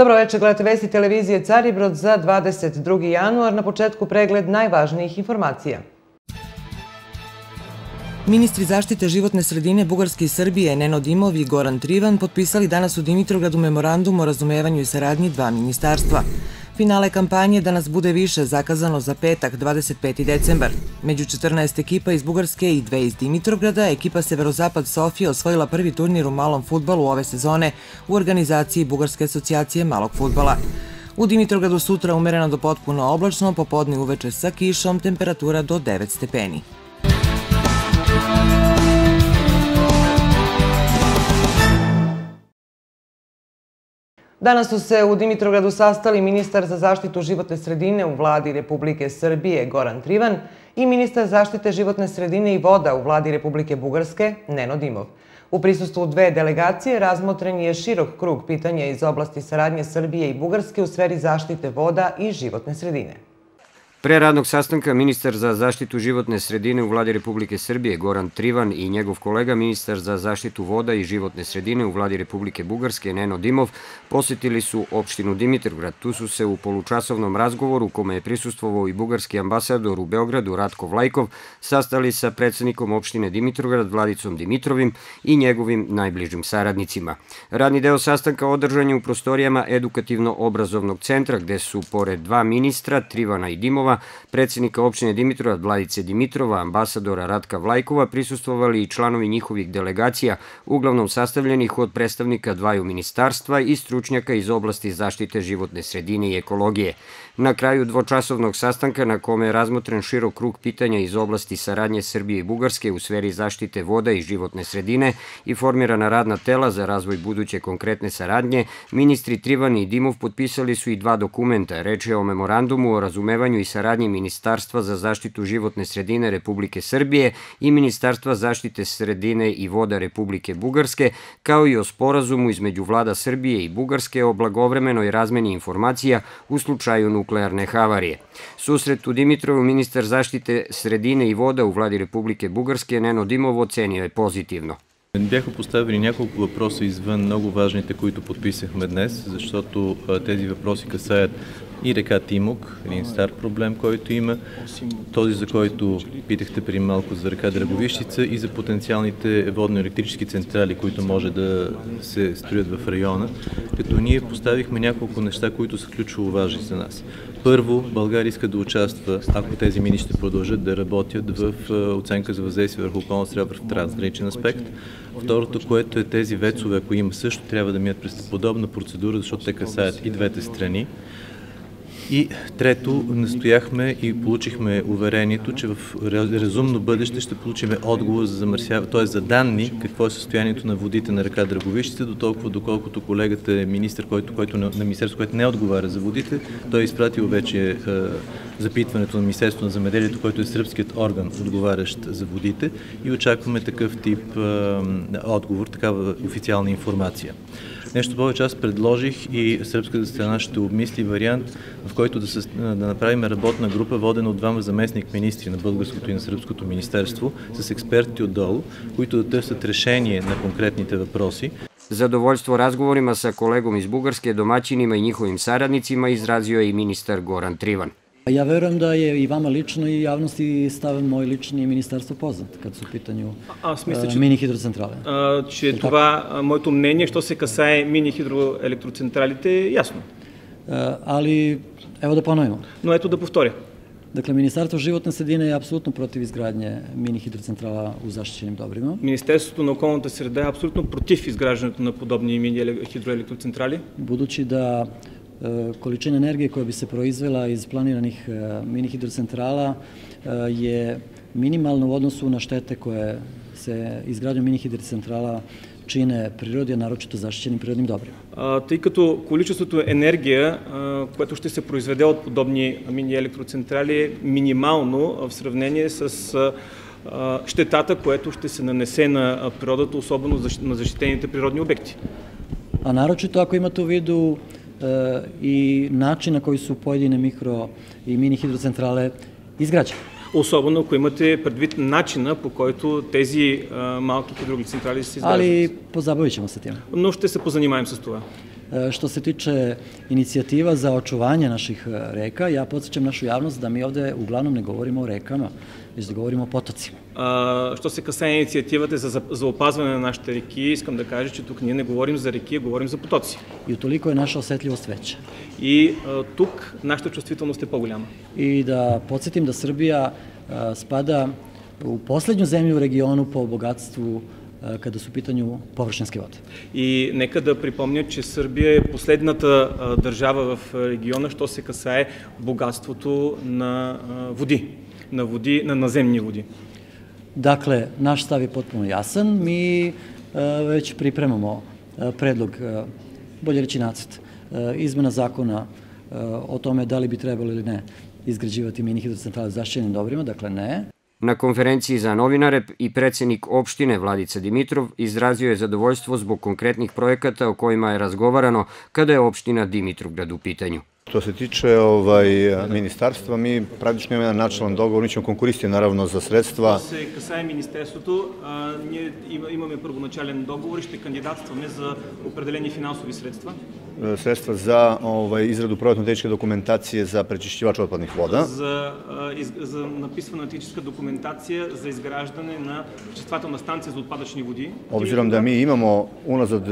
Dobro večer, gledate vesti televizije Caribrod za 22. januar. Na početku pregled najvažnijih informacija. Ministri zaštite životne sredine Bugarske i Srbije Neno Dimov i Goran Trivan potpisali danas u Dimitrogradu memorandum o razumevanju i saradnji dva ministarstva. Finale kampanje danas bude više zakazano za petak 25. decembar. Među 14 ekipa iz Bugarske i dve iz Dimitrograda, ekipa Severozapad Sofija osvojila prvi turnir u malom futbalu ove sezone u organizaciji Bugarske asocijacije malog futbala. U Dimitrogradu sutra umereno do potpuno oblačno, popodne uveče sa kišom, temperatura do 9 stepeni. Danas su se u Dimitrogradu sastali ministar za zaštitu životne sredine u vladi Republike Srbije Goran Trivan i ministar zaštite životne sredine i voda u vladi Republike Bugarske Neno Dimov. U prisustvu dve delegacije razmotren je širok krug pitanja iz oblasti saradnje Srbije i Bugarske u sferi zaštite voda i životne sredine. Pre radnog sastanka ministar za zaštitu životne sredine u vladi Republike Srbije Goran Trivan i njegov kolega ministar za zaštitu voda i životne sredine u vladi Republike Bugarske Neno Dimov posetili su opštinu Dimitrograd. Tu su se u polučasovnom razgovoru kome je prisustvovao i bugarski ambasador u Beogradu Ratko Vlajkov sastali sa predsednikom opštine Dimitrograd Vladicom Dimitrovim i njegovim najbližim saradnicima. Radni deo sastanka održan je u prostorijama edukativno-obrazovnog centra gde su pored dva ministra Trivana i Dimova Dimova, predsednika opštine Dimitrova, Vladice Dimitrova, ambasadora Ratka Vlajkova, prisustovali i članovi njihovih delegacija, uglavnom sastavljenih od predstavnika dvaju ministarstva i stručnjaka iz oblasti zaštite životne sredine i ekologije. Na kraju dvočasovnog sastanka na kome je razmotren širok krug pitanja iz oblasti saradnje Srbije i Bugarske u sferi zaštite voda i životne sredine i formirana radna tela za razvoj buduće konkretne saradnje, ministri Trivan i Dimov potpisali su i dva dokumenta. Reč je o memorandumu o razumevanju i saradnji Ministarstva za zaštitu životne sredine Republike Srbije i Ministarstva zaštite sredine i voda Republike Bugarske, kao i o sporazumu između vlada Srbije i Bugarske o blagovremenoj razmeni informacija u slučaju nuklearne havarije. Susret u Dimitrovu ministar zaštite sredine i voda u vladi Republike Bugarske Neno Dimov ocenio je pozitivno. Бяха поставени няколко въпроса извън много важните, които подписахме днес, защото тези въпроси касаят и река Тимок, един стар проблем, който има, този за който питахте преди малко за река Драговищица и за потенциалните водно-електрически централи, които може да се строят в района, като ние поставихме няколко неща, които са ключово важни за нас. Първо, България иска да участва, ако тези мини ще продължат да работят в оценка за въздействие върху околната среда в трансграничен аспект. Второто, което е тези вецове, ако има също, трябва да минат през подобна процедура, защото те касаят и двете страни. И трето, настояхме и получихме уверението, че в разумно бъдеще ще получим отговор за замърсяване, т.е. за данни какво е състоянието на водите на река Драговищите, до толкова доколкото колегата е министр, който, който на, на Министерство, което не отговаря за водите, той е изпратил вече е, запитването на Министерството на земеделието, който е сръбският орган, отговарящ за водите и очакваме такъв тип е, отговор, такава официална информация. Нещо повече, аз предложих и сръбската страна ще обмисли вариант, в който да, се, да направим работна група, водена от двама заместник министри на българското и на сръбското министерство, с експерти отдолу, които да търсят решение на конкретните въпроси. Zadovoljstvo razgovorima sa kolegom iz Bugarske, domaćinima i njihovim saradnicima izrazio je i ministar Goran Trivan. Ja verujem da je i vama lično i javnosti stav moj lični ministarstvo poznat, kad su u pitanju Аз мисля, че, мини хидроцентрали. А, че това, а, моето мнение, що се касае мини хидроелектроцентралите, е ясно. А, ali, evo da ponovimo. Но ето да повторя. Dakle, Ministarstvo životne sredine je apsolutno protiv izgradnje mini hidrocentrala u zaštićenim dobrima. Министерството на околната среда е абсолютно против изграждането на подобни мини хидроелектроцентрали. Budući da količina energije koja bi se proizvela iz planiranih mini hidrocentrala je minimalna u odnosu na štete koje se izgradnjom mini hidrocentrala čine прирodi, а наročito zaštićenim prirodnim dobrima. А, тъй като количеството енергия, а, което ще се произведе от подобни мини електроцентрали е минимално в сравнение с а, щетата, което ще се нанесе на природата, особено на защитените природни обекти. A naročito ako imate u vidu i način na koji su pojedine mikro i mini hidrocentrale изграждане. Особено ако имате предвид начина по който тези а, малки хидроцентрали се изграждат. Али позабавit ćemo се тем. Но ще се позанимаем с това. Što se tiče inicijativa za očuvanje naših reka, ja podsjećam našu javnost da mi ovde uglavnom ne govorimo o rekama, već da govorimo o potocima. А, що се касае инициативата за, за опазване на нашите реки, искам да кажа, че тук ние не говорим за реки, а говорим за потоци. И толико е наша осетливост вече. И а, тук нашата чувствителност е по-голяма. И да подсетим да Србија а, спада u poslednju zemlju u regionu po bogatstvu kada su u pitanju površinske vode. И нека да припомня, че Сърбия е последната държава в региона, що се касае богатството на води, на води, на наземни води. Dakle, naš stav je potpuno jasan. Mi već pripremamo predlog, bolje reći nacrt, izmena zakona o tome da li bi trebalo ili ne izgrađivati mini hidrocentrale zaštićenim dobrima, dakle ne. Na konferenciji za novinare i predsednik opštine Vladica Dimitrov izrazio je zadovoljstvo zbog konkretnih projekata o kojima je razgovarano kada je opština Dimitrovgrad u pitanju. Što se tiče ovaj, ministarstva, mi praktično imamo jedan načelan dogovor, mi ćemo konkuristiti naravno za sredstva. Što se касае Министерството, а, ние имаме първоначален договор и ще кандидатстваме за определени финансови средства. Sredstva za ovaj, izradu projektno-tehničke dokumentacije za prečišćivač otpadnih voda. За, а, из, за написване на техническа документация за изграждане на пречиствателна станция за отпадъчни води. Obzirom da mi imamo unazad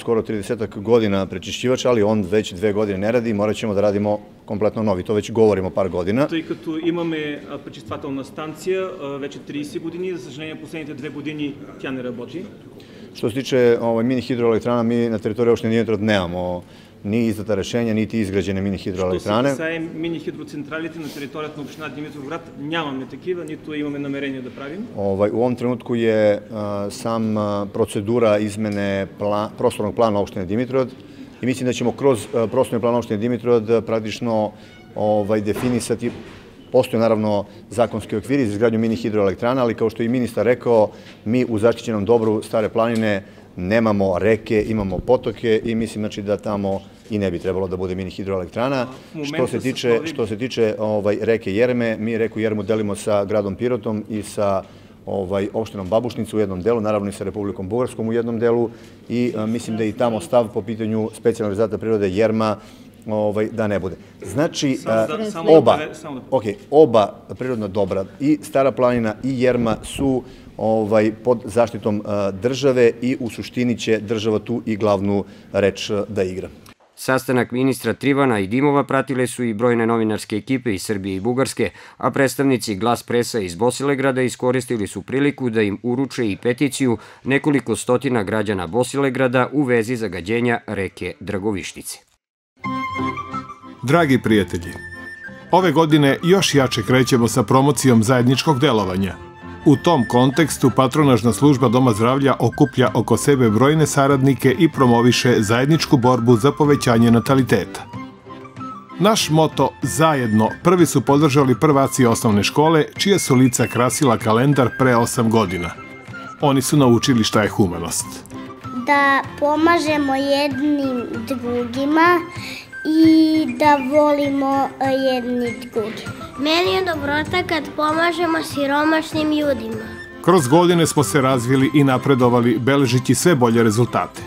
skoro 30 godina prečišćivač, ali on već dve godine ne radi, morat ćemo da radimo kompletno novi. To već govorimo par godina. Тъй като имаме пречиствателна станция вече 30 години, за съжаление последните две години тя не работи. Što se tiče ovaj, mini hidroelektrana, mi na teritoriji opštine Dimitrov nemamo ni izdata rešenja, niti izgrađene mini hidroelektrane. Що се мини хидроцентралите на територията на община Димитровград, нямаме такива, нито имаме намерение да правим. Ovaj, u ovom trenutku je a, sam procedura izmene pla, prostornog plana opštine Dimitrov i mislim da ćemo kroz prostorni plan opštine Dimitrov praktično ovaj, definisati Postoje naravno zakonski okviri za izgradnju mini hidroelektrana, ali kao što je i ministar rekao, mi u zaštićenom dobru Stare planine nemamo reke, imamo potoke i mislim znači da tamo i ne bi trebalo da bude mini hidroelektrana. Što se tiče, što se tiče ovaj, reke Jerme, mi reku Jermu delimo sa gradom Pirotom i sa ovaj, opštinom Babušnicu u jednom delu, naravno i sa Republikom Bugarskom u jednom delu i a, mislim da je i tamo stav po pitanju specijalnog rezultata prirode Jerma ovaj, da ne bude. Znači, a, oba, ok, oba prirodna dobra, i Stara planina i Jerma su ovaj, pod zaštitom a, države i u suštini će država tu i glavnu reč da igra. Sastanak ministra Trivana i Dimova pratile su i brojne novinarske ekipe iz Srbije i Bugarske, a predstavnici Glas Presa iz Bosilegrada iskoristili su priliku da im uruče i peticiju nekoliko stotina građana Bosilegrada u vezi zagađenja reke Dragovišnice. Dragi prijatelji, ove godine još jače krećemo sa promocijom zajedničkog delovanja – U tom kontekstu patronažna služba Doma zdravlja okuplja oko sebe brojne saradnike i promoviše zajedničku borbu za povećanje nataliteta. Naš moto Zajedno prvi su podržali prvaci osnovne škole, čije su lica krasila kalendar pre 8 godina. Oni su naučili šta je humanost. Da pomažemo jednim drugima i da volimo jedni drugi. Meni je dobrota kad pomažemo siromašnim ljudima. Kroz godine smo se razvili i napredovali, beležići sve bolje rezultate.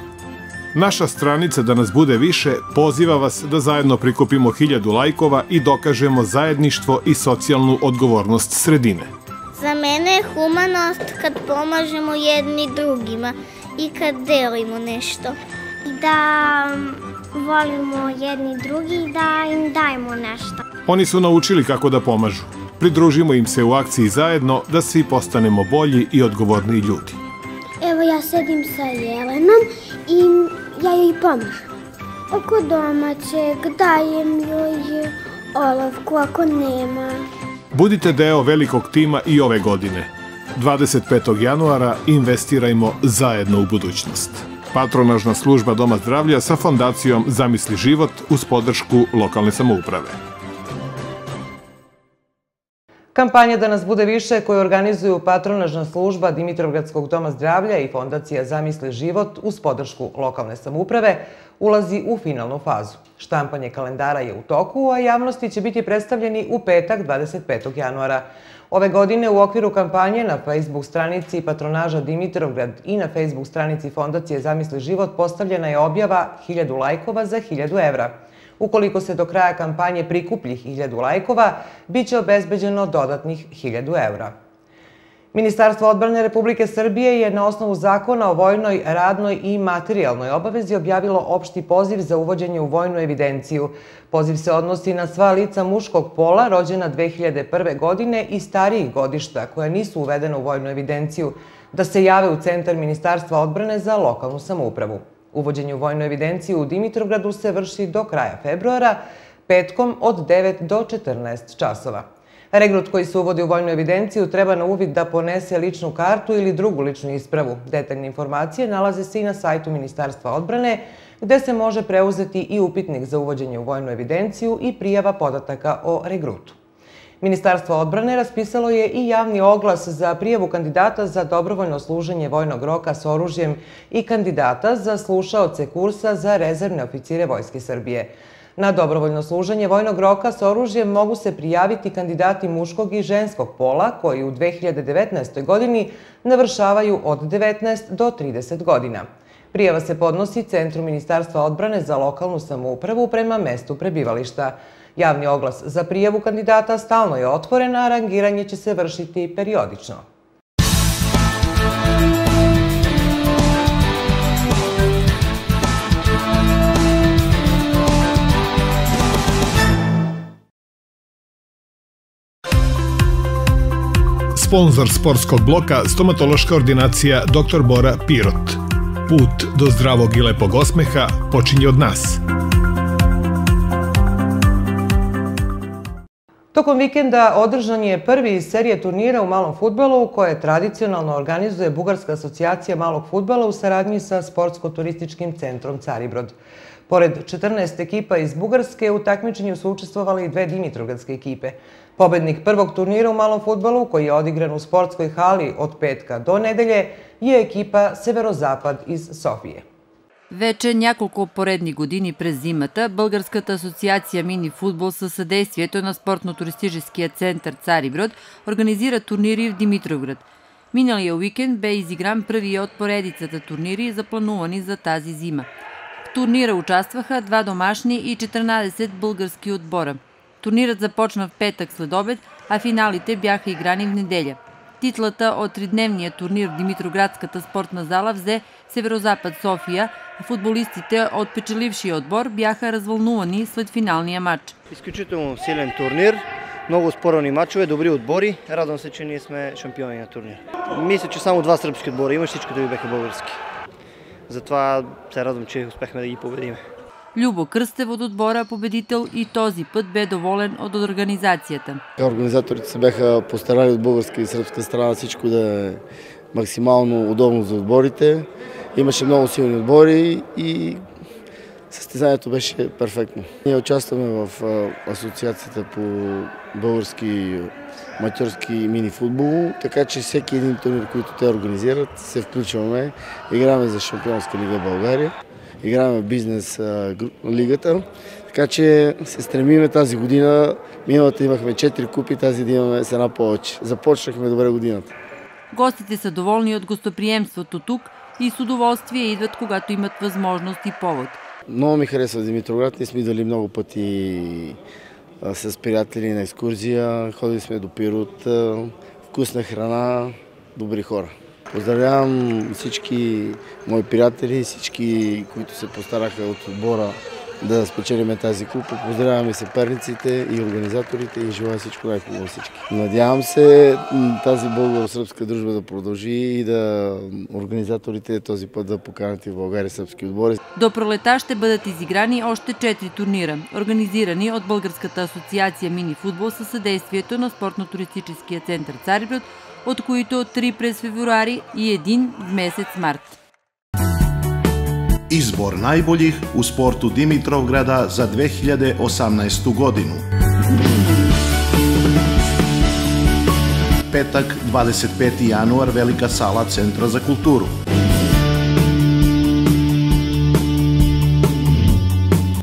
Naša stranica da nas bude više poziva vas da zajedno prikupimo hiljadu lajkova i dokažemo zajedništvo i socijalnu odgovornost sredine. Za mene je humanost kad pomažemo jedni drugima i kad delimo nešto. I da volimo jedni drugi i da im dajemo nešto. Oni su naučili kako da pomažu. Pridružimo im se u akciji zajedno da svi postanemo bolji i odgovorniji ljudi. Evo ja sedim sa Jelenom i ja joj pomažem. Oko domaćeg dajem joj olovku ako nema. Budite deo velikog tima i ove godine. 25. januara investirajmo zajedno u budućnost. Patronažna služba Doma zdravlja sa fondacijom Zamisli život uz podršku lokalne samouprave. Kampanja Da nas bude više koju organizuju patronažna služba Dimitrovgradskog doma zdravlja i fondacija Zamisli život uz podršku lokalne samuprave ulazi u finalnu fazu. Štampanje kalendara je u toku, a javnosti će biti predstavljeni u petak 25. januara. Ove godine u okviru kampanje na Facebook stranici patronaža Dimitrovgrad i na Facebook stranici Fondacije Zamisli život postavljena je objava 1000 lajkova za 1000 evra. Ukoliko se do kraja kampanje prikuplji 1000 lajkova, bit će obezbeđeno dodatnih 1000 evra. Ministarstvo odbrane Republike Srbije je na osnovu zakona o vojnoj, radnoj i materijalnoj obavezi objavilo opšti poziv za uvođenje u vojnu evidenciju. Poziv se odnosi na sva lica muškog pola rođena 2001. godine i starijih godišta koja nisu uvedena u vojnu evidenciju, da se jave u Centar Ministarstva odbrane za lokalnu samoupravu. Uvođenje u vojnu evidenciju u Dimitrovgradu se vrši do kraja februara, petkom od 9 do 14 časova. Regrut koji se uvodi u vojnu evidenciju treba na uvid da ponese ličnu kartu ili drugu ličnu ispravu. Detaljne informacije nalaze se i na sajtu Ministarstva odbrane, gde se može preuzeti i upitnik za uvođenje u vojnu evidenciju i prijava podataka o regrutu. Ministarstvo odbrane raspisalo je i javni oglas za prijavu kandidata za dobrovoljno služenje vojnog roka s oružjem i kandidata za slušaoce kursa za rezervne oficire Vojske Srbije. Na dobrovoljno služenje vojnog roka s oružjem mogu se prijaviti kandidati muškog i ženskog pola koji u 2019. godini navršavaju od 19 do 30 godina. Prijava se podnosi Centru Ministarstva odbrane za lokalnu samoupravu prema mestu prebivališta. Javni oglas za prijavu kandidata stalno je otvoren, a rangiranje će se vršiti periodično. Sponzor sportskog bloka stomatološka ordinacija dr. Bora Pirot. Put do zdravog i lepog osmeha počinje od nas. Tokom vikenda održan je prvi iz serije turnira u malom futbolu koje tradicionalno organizuje Bugarska asocijacija malog futbala u saradnji sa Sportsko-turističkim centrom Caribrod. Pored 14 ekipa iz Bugarske, u takmičenju su učestvovali i dve Dimitrovgradske ekipe. Pobednik prvog turnira u malom futbolu, koji je odigran u sportskoj hali od petka do nedelje, je ekipa Severozapad iz Sofije. Вече няколко поредни години през зимата Българската асоциация мини футбол със съдействието на спортно-туристическия център Цариброд организира турнири в Димитровград. Миналия уикенд бе изигран първи от поредицата турнири, запланувани за тази зима. В турнира участваха два домашни и 14 български отбора. Турнирът започна в петък след обед, а финалите бяха играни в неделя – Титлата от тридневния турнир в Димитроградската спортна зала взе Северозапад София, футболистите от печелившия отбор бяха развълнувани след финалния матч. Изключително силен турнир, много спорни матчове, добри отбори. Радвам се, че ние сме шампиони на турнир. Мисля, че само два сръбски отбора има, всичките ви бяха български. Затова се радвам, че успехме да ги победиме. Любо Кръстев от отбора победител и този път бе доволен от организацията. Организаторите се бяха постарали от българска и сръбска страна всичко да е максимално удобно за отборите. Имаше много силни отбори и състезанието беше перфектно. Ние участваме в асоциацията по български матьорски мини футбол, така че всеки един турнир, който те организират, се включваме. Играме за Шампионска лига България играем в бизнес лигата. Така че се стремиме тази година. Миналата имахме 4 купи, тази да имаме с една повече. Започнахме добре годината. Гостите са доволни от гостоприемството тук и с удоволствие идват, когато имат възможност и повод. Много ми харесва Димитроград. Ние сме идвали много пъти с приятели на екскурзия. Ходили сме до Пирот. Вкусна храна, добри хора. Поздравявам всички мои приятели, всички, които се постараха от отбора да спечелиме тази купа. Поздравявам и съперниците, и организаторите и желая всичко най-хубаво всички. Надявам се тази българо-сръбска дружба да продължи и да организаторите този път да поканят и в България сръбски отбори. До пролета ще бъдат изиграни още 4 турнира, организирани от Българската асоциация мини футбол със съдействието на спортно-туристическия център Цариброд, от които 3 през февруари и един в месец март. Izbor najboljih u sportu Dimitrovgrada za 2018. godinu. petak 25. januar Velika sala Centra za kulturu.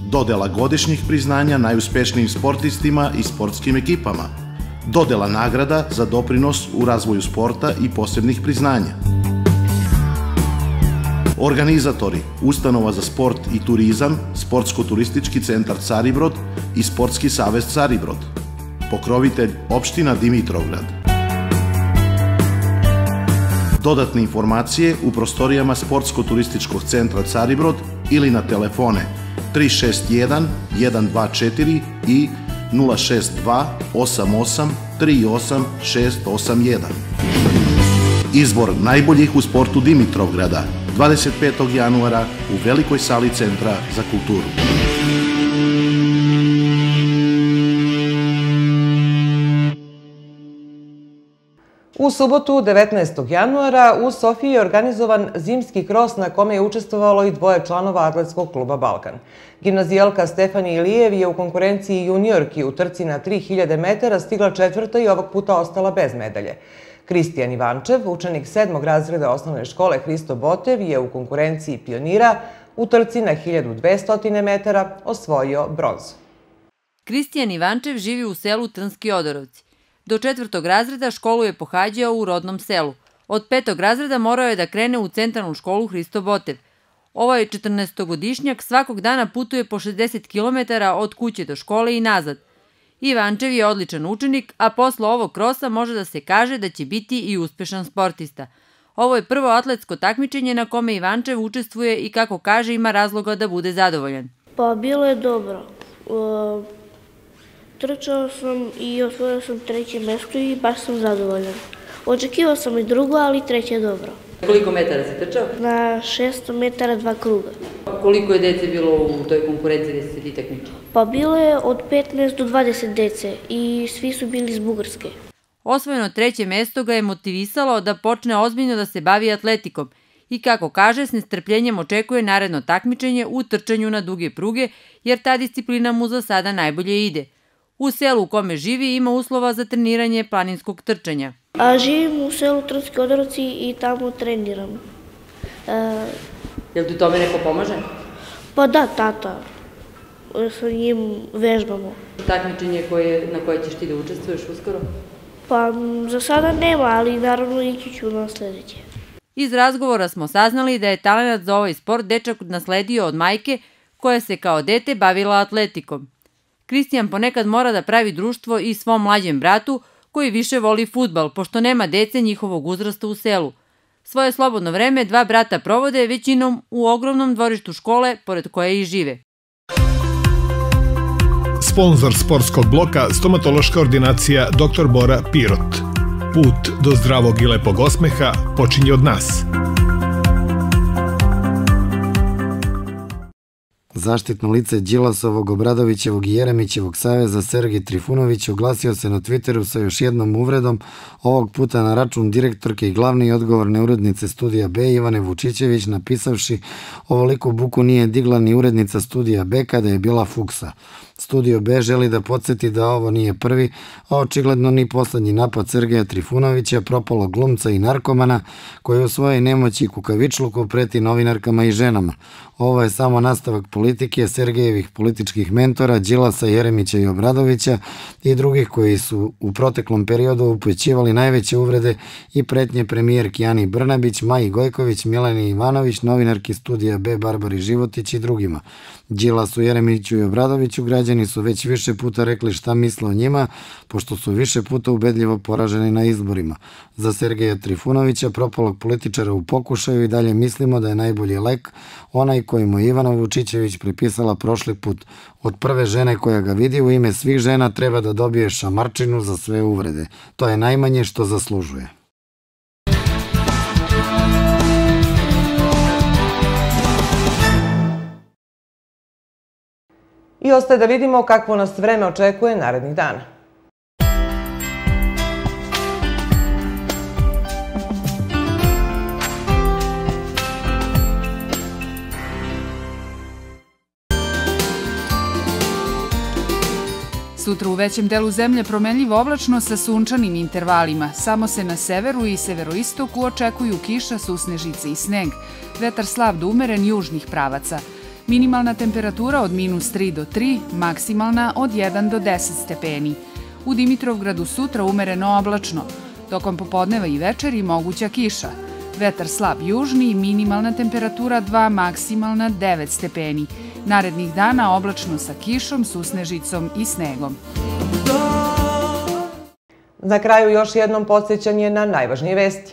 Dodela godišnjih priznanja najuspešnijim sportistima i sportskim ekipama. Dodela nagrada za doprinos u razvoju sporta i posebnih priznanja. Organizatori Ustanova za sport i turizam, Sportsko-turistički centar Caribrod i Sportski savez Caribrod. Pokrovitelj opština Dimitrovgrad. Dodatne informacije u prostorijama Sportsko-turističkog centra Caribrod ili na telefone 361 124 i 062 88 38 681. Izbor najboljih u sportu Dimitrovgrada 25. januara u Velikoj sali Centra za kulturu. U subotu 19. januara u Sofiji je organizovan zimski kros na kome je učestvovalo i dvoje članova atletskog kluba Balkan. Gimnazijalka Stefani Ilijev je u konkurenciji juniorki u trci na 3000 metara stigla četvrta i ovog puta ostala bez medalje. Kristijan Ivančev, učenik sedmog razreda osnovne škole Hristo Botev, je u konkurenciji pionira u trci na 1200 metara osvojio bronzu. Kristijan Ivančev živi u selu Trnski Odorovci. Do četvrtog razreda školu je pohađao u rodnom selu. Od petog razreda morao je da krene u centralnu školu Hristo Botev. Ovaj 14-godišnjak svakog dana putuje po 60 km od kuće do škole i nazad. Ivančev je odličan učenik, a posle ovog krosa može da se kaže da će biti i uspešan sportista. Ovo je prvo atletsko takmičenje na kome Ivančev učestvuje i kako kaže ima razloga da bude zadovoljan. Pa bilo je dobro. Trčao sam i osvojio sam treće mesto i baš sam zadovoljan. Očekivao sam i drugo, ali treće je dobro. Koliko metara si trčao? Na 600 metara dva kruga. Koliko je dece bilo u toj konkurenciji gde se ti takmičio? Pa bilo je od 15 do 20 dece i svi su bili iz Bugarske. Osvojeno treće mesto ga je motivisalo da počne ozbiljno da se bavi atletikom i kako kaže, s nestrpljenjem očekuje naredno takmičenje u trčanju na duge pruge, jer ta disciplina mu za sada najbolje ide – U selu u kome živi ima uslova za treniranje planinskog trčanja. A živim u selu Trnski Odorovci i tamo treniram. E, Jel ti tome neko pomaže? Pa da, tata. Sa njim vežbamo. Takmičenje koje, na koje ćeš ti da učestvuješ uskoro? Pa za sada nema, ali naravno ići ću na sledeće. Iz razgovora smo saznali da je talent za ovaj sport dečak nasledio od majke koja se kao dete bavila atletikom. Kristijan ponekad mora da pravi društvo i svom mlađem bratu, koji više voli futbal, pošto nema dece njihovog uzrasta u selu. Svoje slobodno vreme dva brata provode većinom u ogromnom dvorištu škole, pored koje i žive. Sponzor sportskog bloka stomatološka ordinacija Dr. Bora Pirot. Put do zdravog i lepog osmeha počinje od nas. Zaštitno lice Đilasovog, Obradovićevog i Jeremićevog saveza Sergej Trifunović oglasio se na Twitteru sa još jednom uvredom, ovog puta na račun direktorke i glavne i odgovorne urednice studija B Ivane Vučićević napisavši ovoliku buku nije digla ni urednica studija B kada je bila fuksa. Studio B želi da podsjeti da ovo nije prvi, a očigledno ni poslednji napad Sergeja Trifunovića, propalog glumca i narkomana, koji u svojoj nemoći i kukavičluku preti novinarkama i ženama. Ovo je samo nastavak politike Sergejevih političkih mentora Đilasa, Jeremića i Obradovića i drugih koji su u proteklom periodu upećivali najveće uvrede i pretnje premijerki Ani Brnabić, Maji Gojković, Mileni Ivanović, novinarki studija B Barbari Životić i drugima. Đilasu, Jeremiću i Obradoviću građani su već više puta rekli šta misle o njima, pošto su više puta ubedljivo poraženi na izborima. Za Sergeja Trifunovića, propalog političara u pokušaju i dalje mislimo da je najbolji lek onaj koji mu Ivana Vučićević pripisala prošli put. Od prve žene koja ga vidi u ime svih žena treba da dobije šamarčinu za sve uvrede. To je najmanje što zaslužuje. I ostaje da vidimo kakvo nas vreme očekuje narednih dana. Sutra u većem delu zemlje promenljivo oblačno sa sunčanim intervalima. Samo se na severu i severoistoku očekuju kiša, susnežice i sneg. Vetar slab do umeren južnih pravaca. Minimalna temperatura od minus 3 do 3, maksimalna od 1 do 10 stepeni. U Dimitrovgradu sutra umereno oblačno. Tokom popodneva i večeri moguća kiša. Vetar slab južni, minimalna temperatura 2, maksimalna 9 stepeni. Narednih dana oblačno sa kišom, susnežicom i snegom. Na kraju još jednom podsjećanje na najvažnije vesti.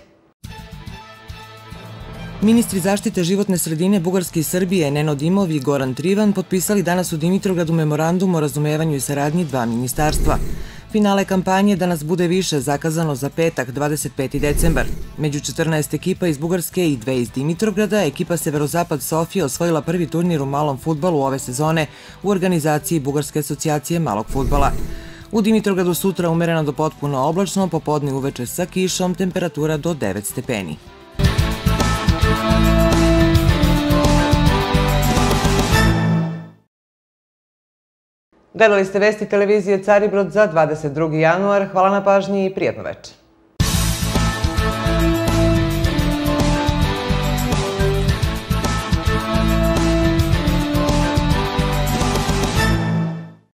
Ministri zaštite životne sredine Bugarske i Srbije Neno Dimov i Goran Trivan potpisali danas u Dimitrovgradu memorandum o razumevanju i saradnji dva ministarstva. Finale kampanje danas bude više zakazano za petak 25. decembar. Među 14 ekipa iz Bugarske i dve iz Dimitrovgrada, ekipa Severozapad Sofija osvojila prvi turnir u malom futbalu ove sezone u organizaciji Bugarske asocijacije malog futbala. U Dimitrovgradu sutra umereno do potpuno oblačno, popodne uveče sa kišom, temperatura do 9 stepeni. Gledali ste vesti televizije Caribrod za 22. januar. Hvala na pažnji i prijatno večer.